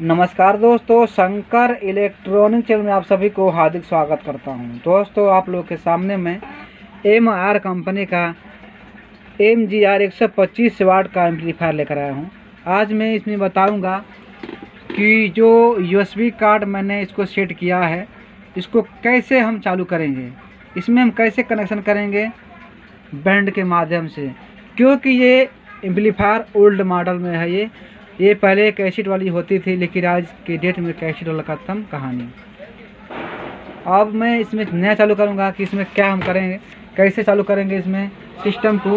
नमस्कार दोस्तों, Shankar electronic channel में आप सभी को हार्दिक स्वागत करता हूँ। दोस्तों, आप लोग के सामने मैं एम आर कंपनी का एम जी आर एक सौ पच्चीस वाट का एम्पलीफायर लेकर आया हूँ। आज मैं इसमें बताऊँगा कि जो यूएसबी कार्ड मैंने इसको सेट किया है, इसको कैसे हम चालू करेंगे, इसमें हम कैसे कनेक्शन करेंगे बैंड के माध्यम से, क्योंकि ये एम्पलीफायर ओल्ड मॉडल में है ये। ये पहले कैसेट वाली होती थी, लेकिन आज के डेट में कैसेट वाला खत्म कहानी। अब मैं इसमें नया चालू करूँगा कि इसमें क्या हम करेंगे, कैसे चालू करेंगे इसमें सिस्टम को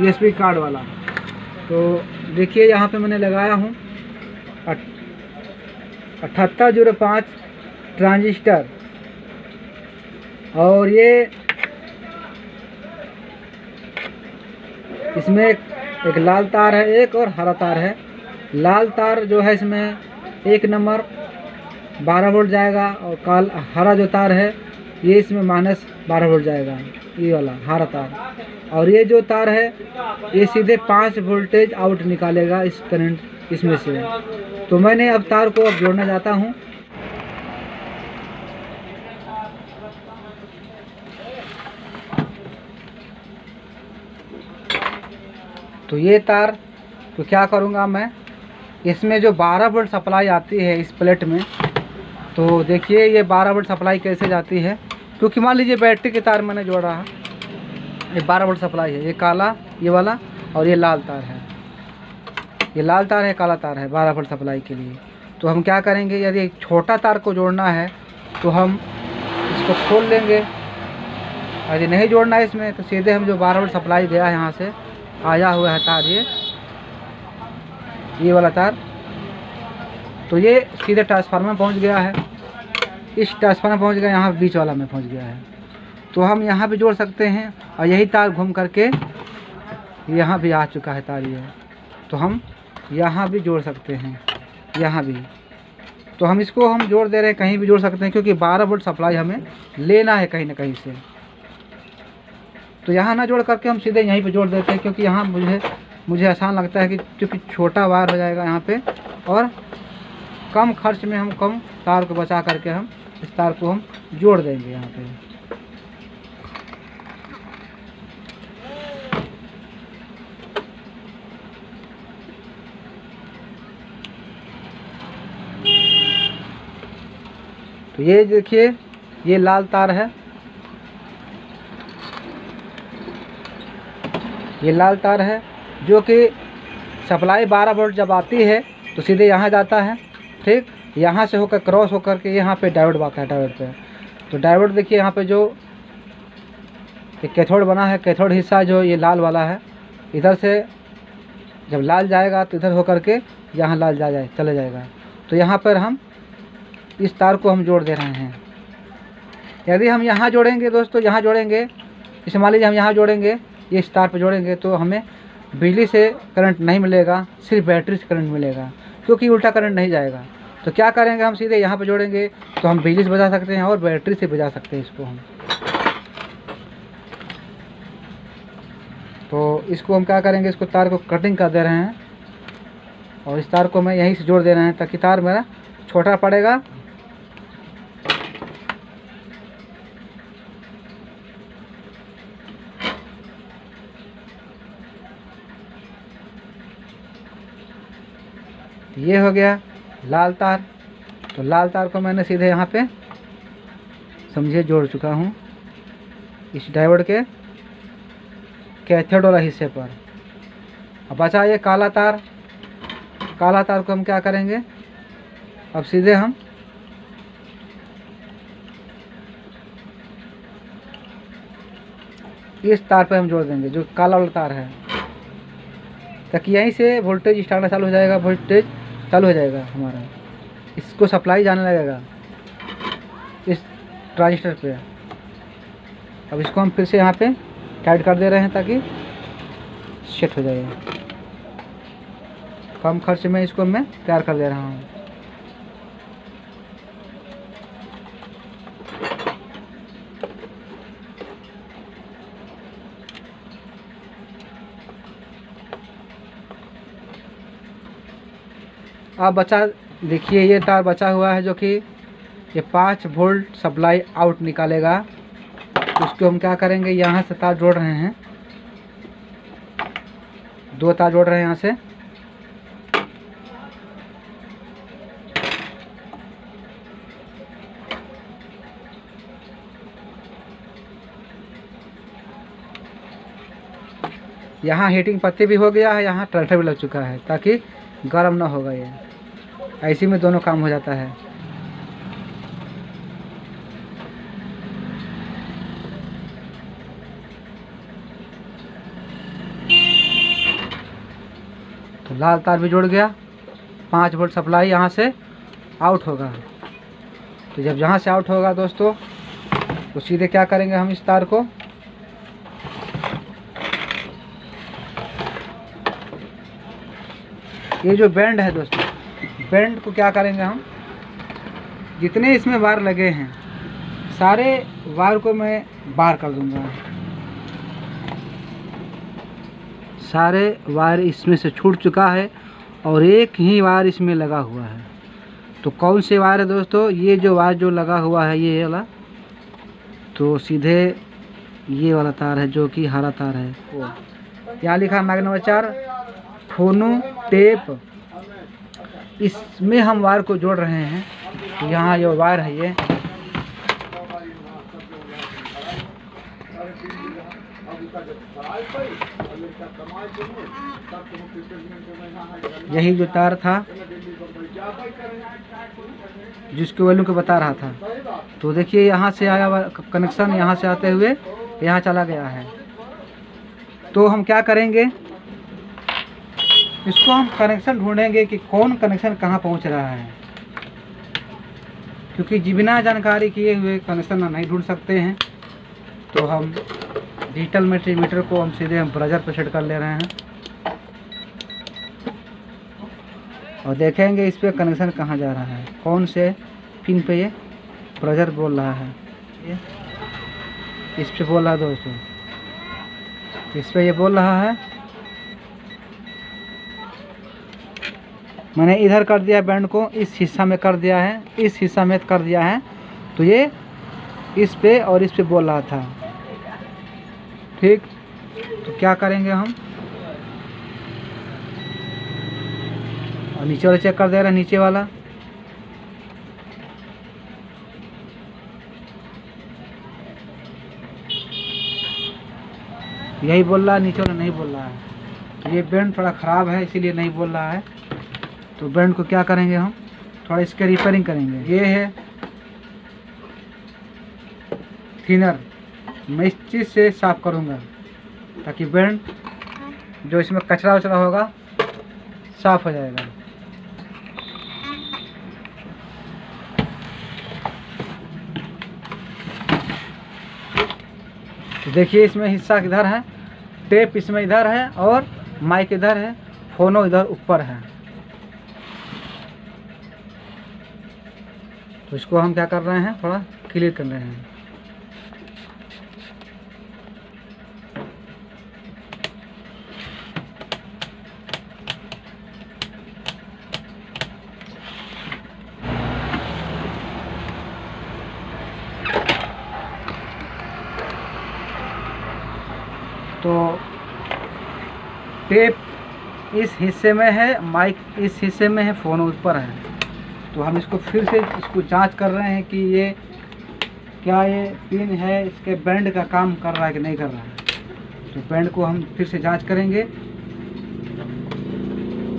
यूएसबी कार्ड वाला। तो देखिए, यहाँ पे मैंने लगाया हूँ। अठहत्तर ज़ीरो पाँच ट्रांजिस्टर। और ये इसमें एक लाल तार है एक और हरा तार है। लाल तार जो है इसमें एक नंबर, बारह वोल्ट जाएगा और काल, हरा जो तार है, ये इसमें माइनस बारह वोल्ट जाएगा, ये वाला, हरा तार। और ये जो तार है, ये सीधे पाँच वोल्टेज आउट निकालेगा इस करंट इसमें से। तो मैंने अब तार को अब जोड़ना चाहता हूँ। तो ये तार तो क्या करूँगा मैं? इसमें जो 12 वोल्ट सप्लाई आती है इस प्लेट में तो देखिए ये 12 वोल्ट सप्लाई कैसे जाती है। क्योंकि मान लीजिए बैटरी के तार मैंने जोड़ा है, ये 12 वोल्ट सप्लाई है, ये काला, ये वाला और ये लाल तार है। ये लाल तार है, काला तार है 12 वोल्ट सप्लाई के लिए। तो हम क्या करेंगे, यदि एक छोटा तार को जोड़ना है तो हम इसको खोल लेंगे। यदि नहीं जोड़ना है इसमें तो सीधे हम जो बारह वोल्ट सप्लाई गया है यहाँ से, आया हुआ है तार ये ये वाला तार। तो ये सीधे ट्रांसफार्मर पहुँच गया है। इस ट्रांसफार्मर पहुँच गया, यहाँ बीच वाला में पहुँच गया है। तो हम यहाँ भी जोड़ सकते हैं और यही तार घूम करके यहाँ भी आ चुका है तार ये। तो हम यहाँ भी जोड़ सकते हैं, यहाँ भी। तो हम इसको हम जोड़ दे रहे हैं, कहीं भी जोड़ सकते हैं, क्योंकि 12 वोल्ट सप्लाई हमें लेना है कहीं ना कहीं से। तो यहाँ ना जोड़ करके हम सीधे यहीं पे जोड़ देते हैं, क्योंकि यहाँ मुझे मुझे आसान लगता है कि क्योंकि छोटा वायर हो जाएगा यहाँ पे, और कम खर्च में हम कम तार को बचा करके हम इस तार को हम जोड़ देंगे यहाँ पे। तो ये देखिए, ये लाल तार है। ये लाल तार है। जो कि सप्लाई 12 वोल्ट जब आती है तो सीधे यहाँ जाता है। ठीक? यहाँ से होकर क्रॉस होकर के यहाँ पे डायोड बाका है, डायोड पे। तो डायोड देखिए, यहाँ पे जो कैथोड बना है, कैथोड हिस्सा जो ये लाल वाला है, इधर से जब लाल जाएगा तो इधर होकर के यहाँ लाल जा जाए, चले जाएगा। तो यहाँ पर हम इस तार को हम जोड़ दे रहे हैं। यदि हम यहाँ जोड़ेंगे दोस्तों, यहाँ जोड़ेंगे जैसे मान लीजिए हम यहाँ जोड़ेंगे इस तार पर जोड़ेंगे तो हमें बिजली से करंट नहीं मिलेगा, सिर्फ़ बैटरी से करंट मिलेगा, क्योंकि उल्टा करंट नहीं जाएगा। तो क्या करेंगे हम सीधे यहाँ पर जोड़ेंगे तो हम बिजली से बजा सकते हैं और बैटरी से बजा सकते हैं इसको हम। तो इसको हम क्या करेंगे, इसको तार को कटिंग कर दे रहे हैं। और इस तार को मैं यहीं से जोड़ दे रहे हैं, ताकि तार मेरा छोटा पड़ेगा ये हो गया लाल तार। तो लाल तार को मैंने सीधे यहाँ पे समझिए जोड़ चुका हूँ। इस डायोड के कैथेड वाला हिस्से पर। अब बचा ये काला तार। काला तार को हम क्या करेंगे? अब सीधे हम इस तार पे हम जोड़ देंगे, जो काला वाला तार है। ताकि यहीं से वोल्टेज स्टार्ट चालू हो जाएगा वोल्टेज चालू हो जाएगा हमारा। इसको सप्लाई जाने लगेगा। इस ट्रांजिस्टर पे। अब इसको हम फिर से यहाँ पे टाइट कर दे रहे हैं ताकि सेट हो जाए। कम खर्च में इसको मैं तैयार कर दे रहा हूँ। अब बचा, देखिए ये तार बचा हुआ है जो कि ये पाँच वोल्ट सप्लाई आउट निकालेगा। उसको हम क्या करेंगे? यहाँ से तार जोड़ रहे हैं। दो तार जोड़ रहे हैं यहाँ से। यहाँ हीटिंग पत्ती भी हो गया है, यहाँ टल्टर भी लग चुका है, ताकि गर्म ना होगा ये। ऐसे में दोनों काम हो जाता है। तो लाल तार भी जुड़ गया। पाँच वोल्ट सप्लाई यहाँ से आउट होगा। तो जब यहाँ से आउट होगा दोस्तों तो सीधे क्या करेंगे हम इस तार को? ये जो बैंड है दोस्तों बैंड को क्या करेंगे हम? जितने इसमें वार लगे हैं, सारे वार को मैं बार कर दूँगा। सारे वायर इसमें से छूट चुका है और एक ही वायर इसमें लगा हुआ है। तो कौन से वायर है दोस्तों? ये जो वायर जो लगा हुआ है, ये वाला। तो सीधे ये वाला तार है जो कि हरा तार है। यहाँ लिखा मैग नंबर चार फोनो टेप। इसमें हम वायर को जोड़ रहे हैं। यहाँ ये वायर है ये। यही जो तार था, जिसके वैल्यू को बता रहा था। तो देखिए, यहाँ से आया कनेक्शन यहाँ से आते हुए यहाँ चला गया है। तो हम क्या करेंगे? इसको हम कनेक्शन ढूंढेंगे कि कौन कनेक्शन कहाँ पहुँच रहा है। क्योंकि बिना जानकारी किए हुए कनेक्शन नहीं ढूंढ सकते हैं। तो हम डिजिटल मल्टीमीटर को हम सीधे हम ब्रजर पर सेट कर ले रहे हैं। और देखेंगे इस पर कनेक्शन कहाँ जा रहा है। कौन से पिन पे ये ब्रजर बोल रहा है। ये इस पे बोल रहा है दोस्तों। इस पे ये बोल रहा है मैंने इधर कर दिया बैंड को, इस हिस्सा में कर दिया है, इस हिस्सा में कर दिया है। तो ये इस पे और इस पे बोल रहा था। ठीक? तो क्या करेंगे हम? और नीचे वाला चेक कर दे रहा नीचे वाला। यही बोल रहा नीचे वाला नहीं बोल रहा है। तो ये बैंड थोड़ा ख़राब है, इसीलिए नहीं बोल रहा है। तो बैंड को क्या करेंगे हम? थोड़ा इसके रिपेयरिंग करेंगे। ये है थिनर मैं इस चीज़ से साफ़ करूँगा, ताकि बैंड जो इसमें कचरा वचरा होगा, साफ़ हो जाएगा। तो देखिए, इसमें हिस्सा किधर है टेप इसमें इधर है और माइक इधर है फोनो इधर ऊपर है। तो इसको हम क्या कर रहे हैं? थोड़ा क्लियर कर रहे हैं। तो टेप इस हिस्से में है माइक इस हिस्से में है फ़ोन ऊपर है। तो हम इसको फिर से इसको जाँच कर रहे हैं कि ये क्या ये पिन है, इसके बैंड का काम कर रहा है कि नहीं कर रहा है। तो बैंड को हम फिर से जाँच करेंगे।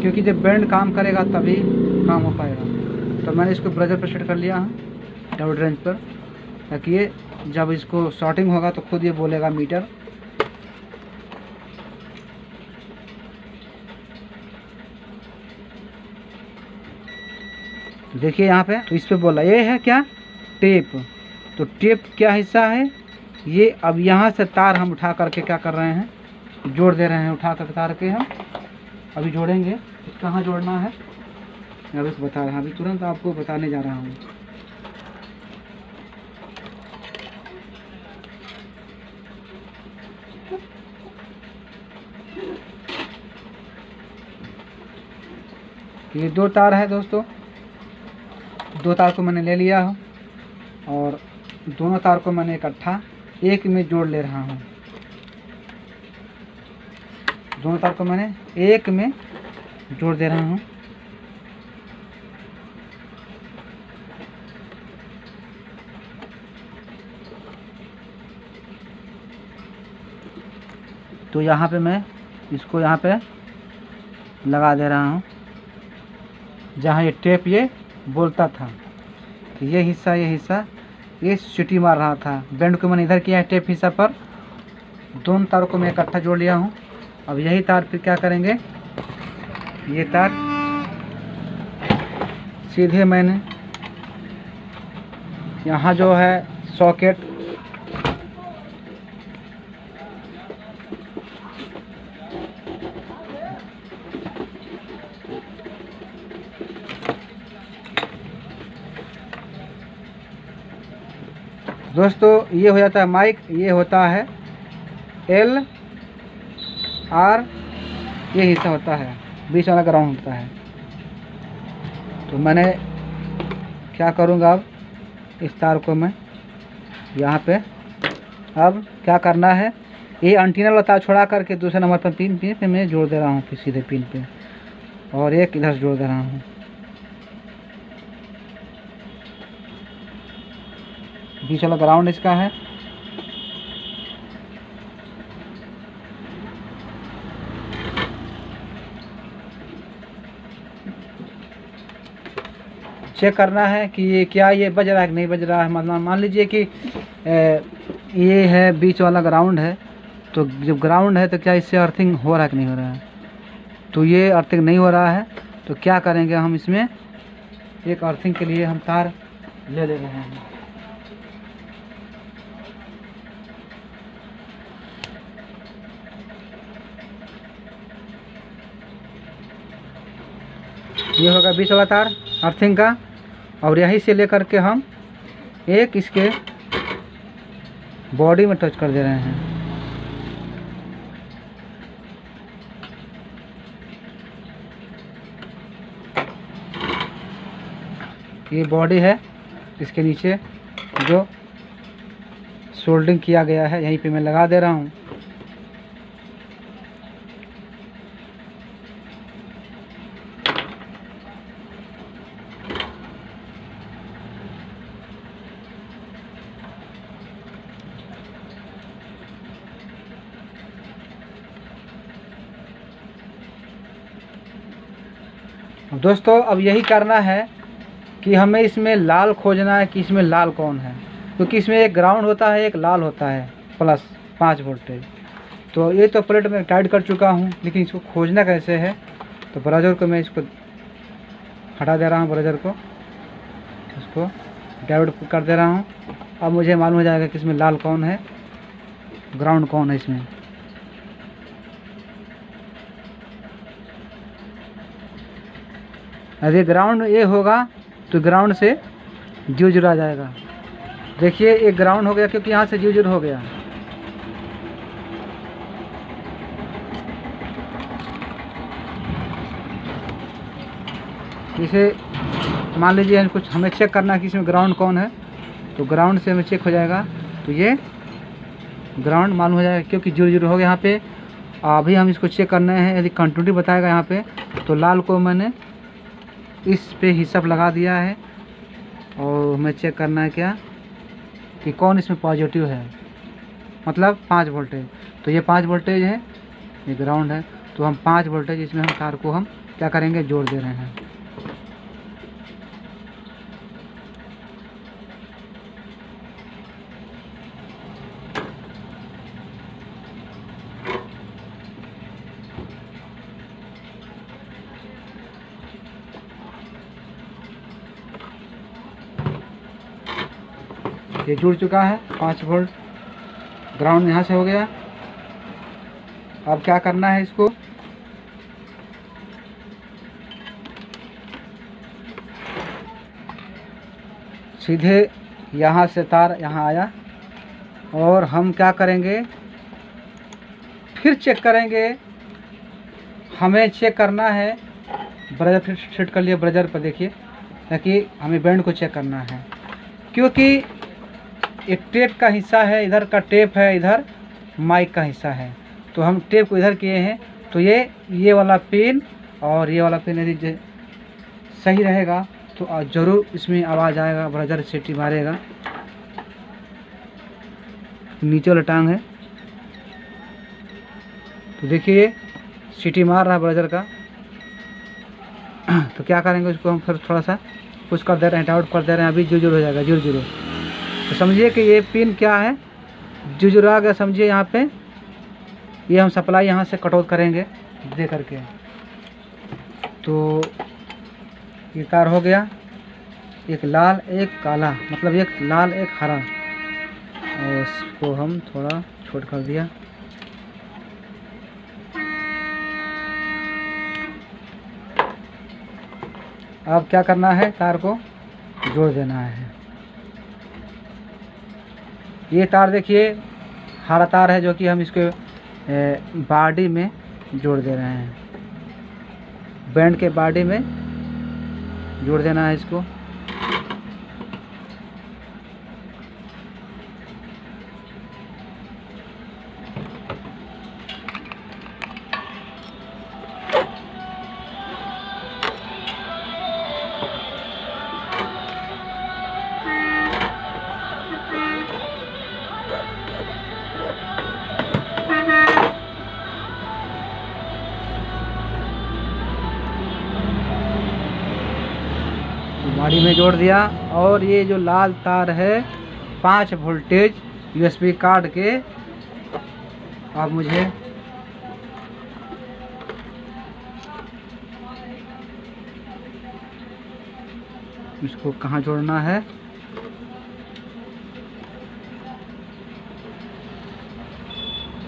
क्योंकि जब बैंड काम करेगा तभी काम हो पाएगा। तो मैंने इसको ब्रजर पर सेट कर लिया है डबल रेंज पर, ताकि ये जब इसको शॉर्टिंग होगा तो खुद ये बोलेगा मीटर देखिए यहाँ पे तो इस पे बोला, ये है क्या? टेप। तो टेप क्या हिस्सा है? ये अब यहाँ से तार हम उठा करके क्या कर रहे हैं? जोड़ दे रहे हैं, उठा कर तार के हम। अभी जोड़ेंगे। कहाँ जोड़ना है? मैं अभी बता रहा हूँ, अभी तुरंत आपको बताने जा रहा हूँ। ये दो तार है दोस्तों। दो तार को मैंने ले लिया हूँ और दोनों तार को मैंने इकट्ठा एक में जोड़ ले रहा हूँ। दोनों तार को मैंने एक में जोड़ दे रहा हूँ। तो यहाँ पे मैं इसको यहाँ पे लगा दे रहा हूँ। जहाँ ये टेप ये बोलता था कि ये हिस्सा ये हिस्सा, ये सीटी मार रहा था। बैंड को मैंने इधर किया है, टेप हिस्सा पर। दोनों तारों को मैं इकट्ठा जोड़ लिया हूँ। अब यही तार फिर क्या करेंगे? ये तार सीधे मैंने यहाँ जो है सॉकेट दोस्तों, ये हो जाता है माइक, ये होता है एल आर ये हिस्सा होता है, बीच वाला ग्राउंड होता है। तो मैंने क्या करूँगा अब? इस तार को मैं यहाँ पे। अब क्या करना है? ये अंटीना वाला तार छोड़ा करके दूसरे नंबर पर पिन पिन पे मैं जोड़ दे रहा हूँ, फिर सीधे पिन पे। और एक इधर जोड़ दे रहा हूँ। बीच वाला ग्राउंड इसका है। चेक करना है कि ये क्या ये बज रहा है कि नहीं बज रहा है। मतलब मान लीजिए कि ये है, बीच वाला ग्राउंड है तो जब ग्राउंड है तो क्या इससे अर्थिंग हो रहा है कि नहीं हो रहा है? तो ये अर्थिंग नहीं हो रहा है तो क्या करेंगे हम इसमें? एक अर्थिंग के लिए हम तार ले ले रहे हैं। ये होगा वाला तार अर्थिंग का। और यहीं से लेकर के हम एक इसके बॉडी में टच कर दे रहे हैं। ये बॉडी है, इसके नीचे जो सोल्डिंग किया गया है, यहीं पे मैं लगा दे रहा हूँ। दोस्तों, अब यही करना है कि हमें इसमें लाल खोजना है कि इसमें लाल कौन है। क्योंकि इसमें एक ग्राउंड होता है, एक लाल होता है प्लस पाँच वोल्टेज तो ये तो प्लेट में टाइट कर चुका हूँ, लेकिन इसको खोजना कैसे है? तो ब्राउज़र को मैं इसको हटा दे रहा हूँ ब्राउज़र को। इसको डाइवर्ट कर दे रहा हूँ। अब मुझे मालूम हो जाएगा कि इसमें लाल कौन है ग्राउंड कौन है इसमें। यदि ग्राउंड ए होगा तो ग्राउंड से ज़ीरो आ जाएगा। देखिए, एक ग्राउंड हो गया क्योंकि यहाँ से ज़ीरो जुड़ हो गया। इसे मान लीजिए कुछ, हमें चेक करना है कि इसमें ग्राउंड कौन है तो ग्राउंड से हमें चेक हो जाएगा। तो ये ग्राउंड मालूम हो जाएगा क्योंकि ज़ीरो ज़ीरो हो गया यहाँ पे। अभी हम इसको चेक करना है, यदि कंटिन्यूटी बताएगा यहाँ पे तो लाल को मैंने इस पे हिसाब लगा दिया है और हमें चेक करना है क्या कि कौन इसमें पॉजिटिव है। मतलब पाँच वोल्टेज तो ये पाँच वोल्टेज है, ये ग्राउंड है। तो हम पाँच वोल्टेज इसमें हम कार को हम क्या करेंगे? जोड़ दे रहे हैं। ये जुड़ चुका है। पाँच वोल्ट ग्राउंड यहाँ से हो गया। अब क्या करना है इसको? सीधे यहाँ से तार यहाँ आया। और हम क्या करेंगे? फिर चेक करेंगे। हमें चेक करना है। ब्रजर फिर सेट कर लिया ब्रजर पर देखिए, ताकि हमें बैंड को चेक करना है। क्योंकि एक टेप का हिस्सा है, इधर का टेप है, इधर माइक का हिस्सा है। तो हम टेप को इधर किए हैं तो ये ये वाला पिन और ये वाला पिन यदि सही रहेगा तो ज़रूर इसमें आवाज़ आएगा ब्रजर सीटी मारेगा। नीचे वाला टांग है। तो देखिए, सीटी मार रहा है ब्रजर का। तो क्या करेंगे उसको हम फिर थोड़ा सा, कुछ कर दे रहे हैं, डाउट कर दे रहे हैं, अभी जुजुर हो जाएगा जुर जुरो तो समझिए कि ये पिन क्या है? जुजुरा गया समझिए यहाँ पे। ये हम सप्लाई यहाँ से कटआउट करेंगे, दे करके। तो ये तार हो गया, एक लाल, एक काला मतलब एक लाल, एक हरा। और इसको हम थोड़ा छोट कर दिया। अब क्या करना है? तार को जोड़ देना है। ये तार देखिए, हरा तार है जो कि हम इसके बॉडी में जोड़ दे रहे हैं। बैंड के बॉडी में जोड़ देना है इसको। जोड़ दिया और ये जो लाल तार है, पाँच वोल्टेज यूएसबी कार्ड के अब मुझे इसको कहाँ जोड़ना है?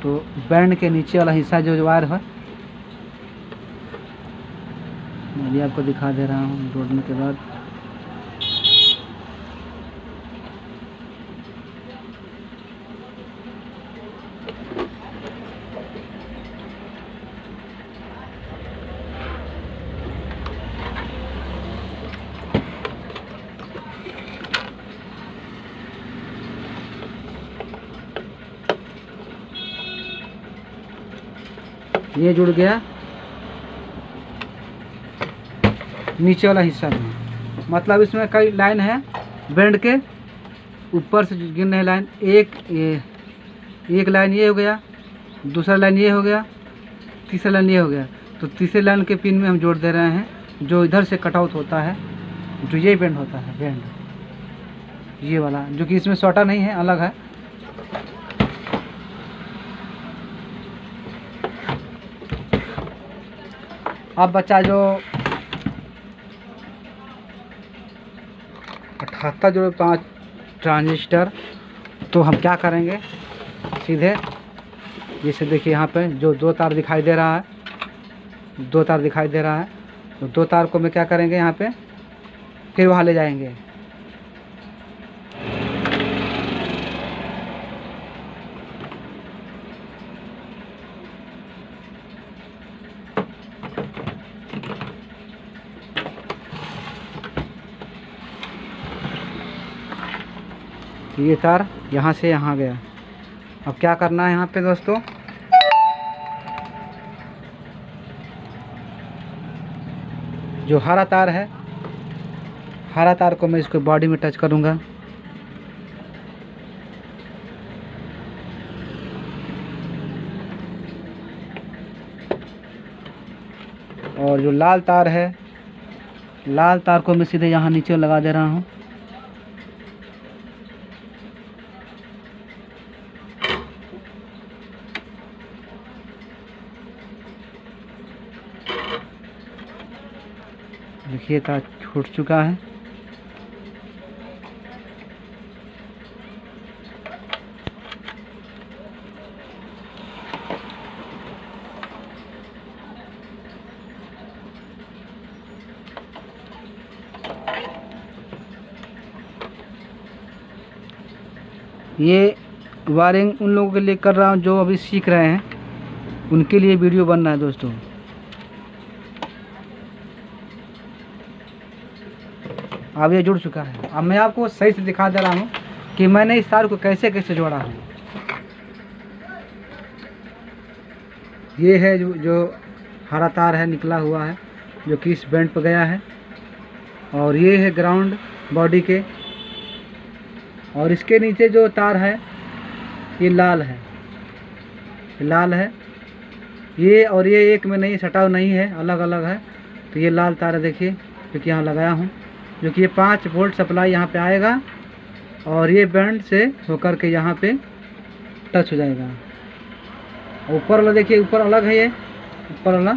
तो बैंड के नीचे वाला हिस्सा जो वायर है, मैं भी आपको दिखा दे रहा हूँ जोड़ने के बाद। ये जुड़ गया। नीचे वाला हिस्सा में। मतलब इसमें कई लाइन है। बैंड के ऊपर से गिन रहे लाइन। एक ये, एक लाइन ये हो गया। दूसरा लाइन ये हो गया। तीसरा लाइन ये हो गया। तो तीसरे लाइन के पिन में हम जोड़ दे रहे हैं, जो इधर से कट आउट होता है, जो ये बैंड होता है, बैंड। ये वाला, जो कि इसमें सोटा नहीं है, अलग है। अब बच्चा जो अठहत्तर जो पाँच ट्रांजिस्टर तो हम क्या करेंगे? सीधे, जैसे देखिए यहाँ पे जो दो तार दिखाई दे रहा है, दो तार दिखाई दे रहा है तो दो तार को मैं क्या करेंगे यहाँ पे? फिर वहाँ ले जाएँगे। ये तार यहाँ से यहाँ गया। अब क्या करना है यहाँ पे दोस्तों? जो हरा तार है, हरा तार को मैं इसको बॉडी में टच करूँगा। और जो लाल तार है, लाल तार को मैं सीधे यहाँ नीचे लगा दे रहा हूँ। देखिए तार छूट चुका है। ये वायरिंग उन लोगों के लिए कर रहा हूँ जो अभी सीख रहे हैं। उनके लिए वीडियो बन रहा है दोस्तों। अब ये जुड़ चुका है। अब मैं आपको सही से दिखा दे रहा हूँ कि मैंने इस तार को कैसे कैसे जोड़ा है। ये है जो जो हरा तार है, निकला हुआ है, जो कि इस बैंड पर गया है। और ये है ग्राउंड बॉडी के। और इसके नीचे जो तार है, ये लाल है। लाल है। ये और ये एक में नहीं, सटाव नहीं है अलग अलग है। तो ये लाल तार है, देखिए, क्योंकि यहाँ लगाया हूँ। जो कि ये पाँच वोल्ट सप्लाई यहाँ पे आएगा और ये बैंड से होकर के यहाँ पे टच हो जाएगा। ऊपर वाला देखिए, ऊपर अलग है ये। ऊपर वाला।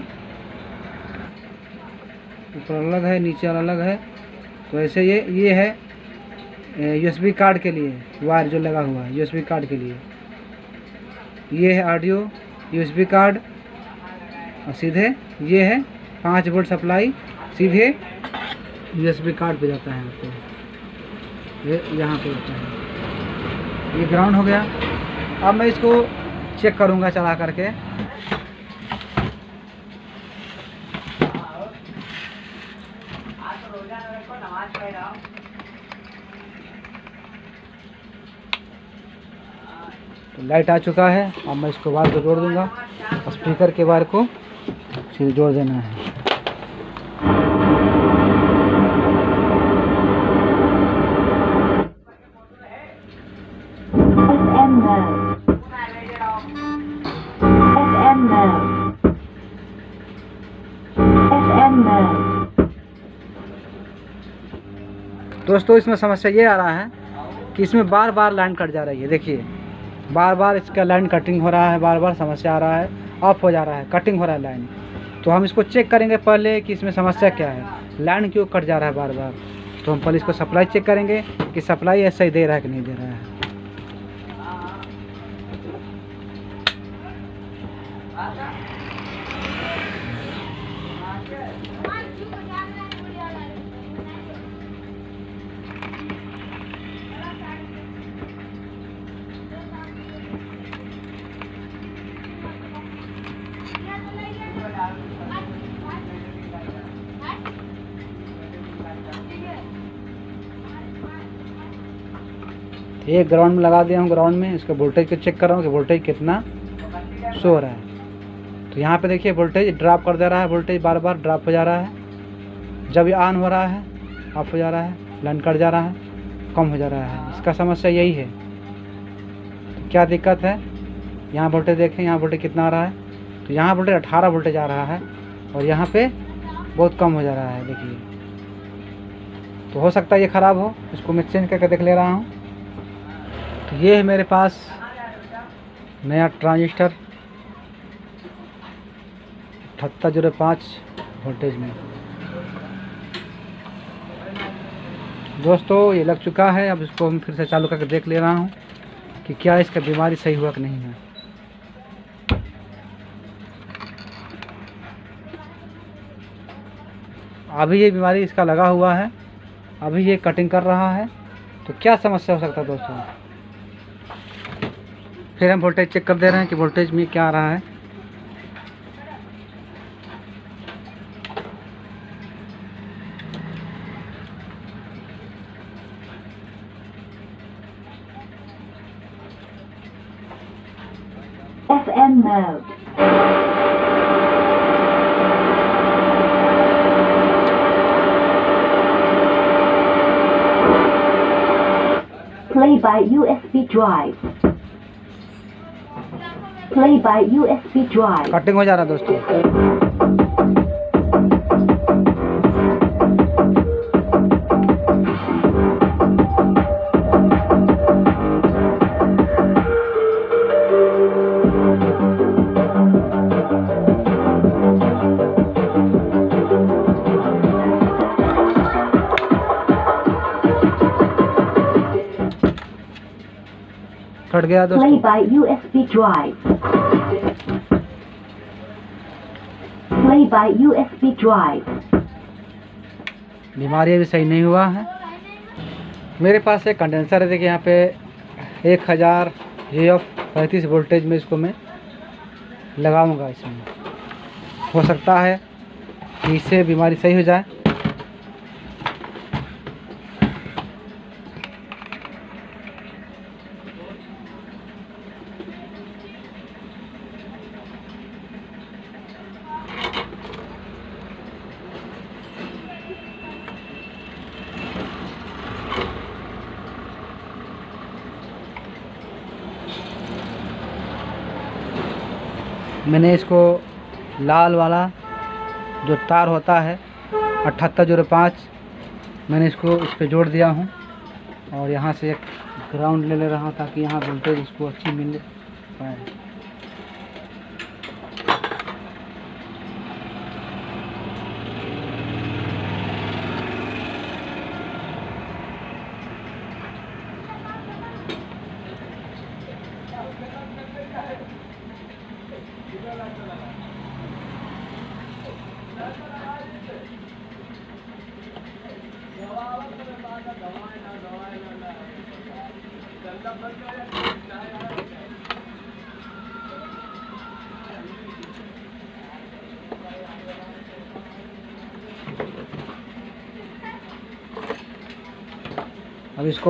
ऊपर अलग है, नीचे वाला अलग है। तो ऐसे ये ये है यूएसबी कार्ड के लिए वायर जो लगा हुआ है यूएसबी कार्ड के लिए। ये है ऑडियो यूएसबी कार्ड और सीधे ये है पाँच वोल्ट सप्लाई सीधे यूएसबी कार्ड पे जाता है आपको। ये यहाँ पे जाता है। ये ग्राउंड हो गया। अब मैं इसको चेक करूँगा चला करके। तो लाइट आ चुका है। अब मैं इसको वायर को जोड़ दूँगा। स्पीकर के वायर को फिर जोड़ देना है। दोस्तों, इसमें समस्या ये आ रहा है कि इसमें बार बार लाइन कट जा रही है। देखिए बार बार इसका लाइन कटिंग हो रहा है बार बार समस्या आ रहा है, ऑफ़ हो जा रहा है, कटिंग हो रहा है लाइन। तो हम इसको चेक करेंगे पहले कि इसमें समस्या क्या है। लाइन क्यों कट जा रहा है बार बार तो हम पहले इसको सप्लाई चेक करेंगे कि सप्लाई ऐसा ही दे रहा है कि नहीं दे रहा है। एक ग्राउंड में लगा दिया हूँ ग्राउंड में। इसका वोल्टेज को चेक कर रहा हूँ कि वोल्टेज कितना शो रहा है। तो यहाँ पे देखिए वोल्टेज ड्रॉप कर दे रहा है वोल्टेज बार बार ड्रॉप हो जा रहा है। जब ये ऑन हो रहा है ऑफ़ हो जा रहा है लाइन कट जा रहा है, कम हो जा रहा है। इसका समस्या यही है। तो क्या दिक्कत है? यहाँ वोल्टेज देखें, यहाँ वोल्टेज कितना आ रहा है। तो यहाँ वोल्टेज अठारह वोल्टेज आ रहा है और यहाँ पे बहुत कम हो जा रहा है, देखिए। तो हो सकता है ये ख़राब हो, इसको मैं चेंज करके देख ले रहा हूँ। ये है मेरे पास नया ट्रांजिस्टर अठहत्तर ज़ीरो पाँच वोल्टेज में। दोस्तों, ये लग चुका है, अब इसको हम फिर से चालू करके देख ले रहा हूँ कि क्या इसका बीमारी सही हुआ कि नहीं है अभी ये बीमारी इसका लगा हुआ है, अभी ये कटिंग कर रहा है तो क्या समस्या हो सकता है दोस्तों? फिर हम वोल्टेज चेक कर दे रहे हैं कि वोल्टेज में क्या आ रहा है. Play by USB drive. Play by USB drive. Cutting हो जा रहा दोस्तों। कट गया दोस्तों by USB drive. Play by USB drive. बीमारी अभी सही नहीं हुआ है। मेरे पास एक कंडेंसर है, देखिए यहाँ पे एक हज़ार जी एफ़ पैंतीस वोल्टेज में इसको मैं लगाऊँगा इसमें। हो सकता है कि इससे बीमारी सही हो जाए। मैंने इसको लाल वाला जो तार होता है, अठहत्तर जोड़े पाँच, मैंने इसको इस पर जोड़ दिया हूँ। और यहाँ से एक ग्राउंड ले ले रहा हूँ ताकि यहाँ वोल्टेज इसको अच्छी मिल पाए।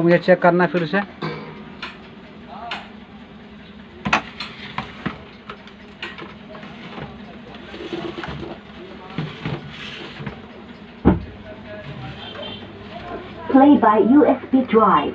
मुझे चेक करना है फिर से Play by USB drive.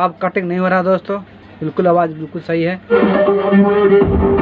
अब कटिंग नहीं हो रहा दोस्तों बिल्कुल आवाज़ बिल्कुल सही है।